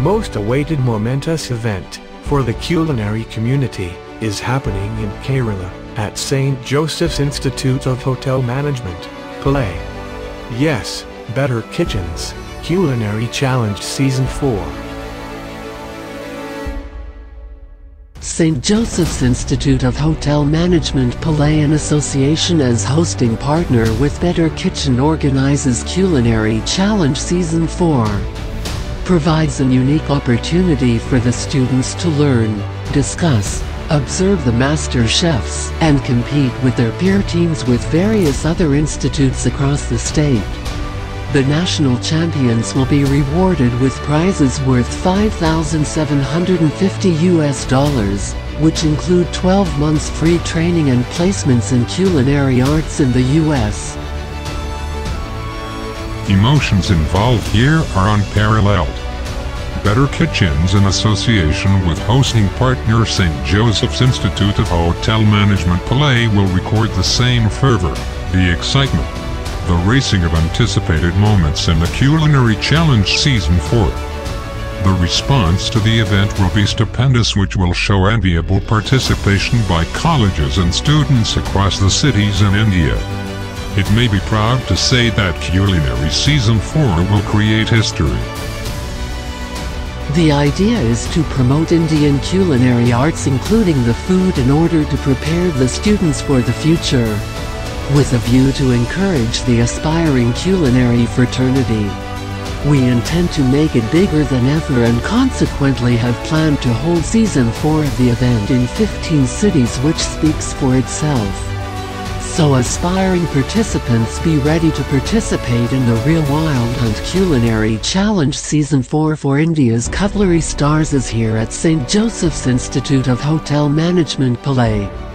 most awaited momentous event for the culinary community is happening in Kerala at St. Joseph's Institute of Hotel Management, Palai. Yes, Better Kitchens, Culinary Challenge Season 4. St. Joseph's Institute of Hotel Management Palai in association as hosting partner with Better Kitchen organizes Culinary Challenge Season 4. Provides a unique opportunity for the students to learn, discuss, observe the master chefs, and compete with their peer teams with various other institutes across the state. The national champions will be rewarded with prizes worth 5,750 US dollars, which include 12 months free training and placements in culinary arts in the US. Emotions involved here are unparalleled. Better Kitchens in association with hosting partner St. Joseph's Institute of Hotel Management Palai will record the same fervor, the excitement, the racing of anticipated moments in the Culinary Challenge Season 4. The response to the event will be stupendous which will show enviable participation by colleges and students across the cities in India. It may be proud to say that Culinary Season 4 will create history. The idea is to promote Indian culinary arts including the food in order to prepare the students for the future with a view to encourage the aspiring culinary fraternity. We intend to make it bigger than ever and consequently have planned to hold season 4 of the event in 15 cities which speaks for itself. So aspiring participants be ready to participate in the Real Wild Hunt Culinary Challenge Season 4 for India's Cutlery Stars is here at St. Joseph's Institute of Hotel Management Palai.